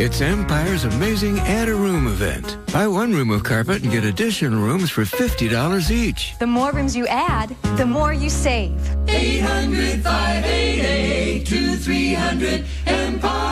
It's Empire's amazing Add a Room event. Buy one room of carpet and get additional rooms for $50 each. The more rooms you add, the more you save. 800 588 2300 Empire.